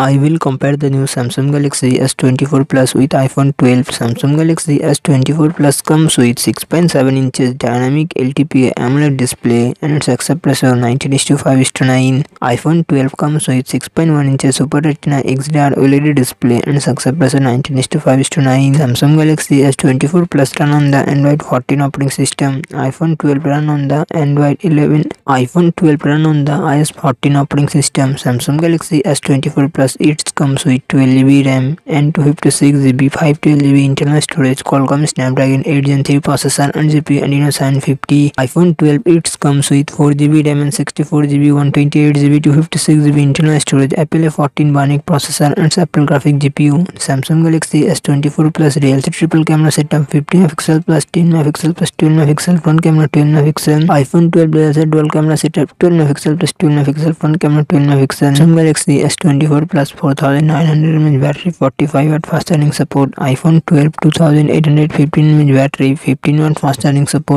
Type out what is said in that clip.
I will compare the new Samsung Galaxy S24 Plus with iPhone 12. Samsung Galaxy S24 Plus comes with 6.7 inches dynamic LTPA AMOLED display and its aspect ratio 19:5:9. iPhone 12 comes with 6.1 inches Super Retina XDR OLED display and its aspect ratio 19:5:9. Samsung Galaxy S24 Plus run on the Android 14 operating system. iPhone 12 run on the Android 11. iPhone 12 run on the iOS 14 operating system. Samsung Galaxy S24 Plus it comes with 12GB RAM and 256GB 512GB internal storage Qualcomm Snapdragon 8 Gen 3 processor and GPU Adreno 750 iPhone 12 it comes with 4GB RAM and 64GB 128GB 256GB internal storage Apple A14 Bionic processor and Apple graphic GPU Samsung Galaxy S24 Plus real triple camera setup 50 megapixel plus 10 megapixel plus 12 megapixel front camera 12 megapixel iPhone 12 real dual camera setup 12 megapixel plus 12 megapixel front camera 12 megapixel Samsung Galaxy S24 Plus 4900 mAh battery 45 watt fast charging support iPhone 12 2815 mAh battery 15 watt fast charging support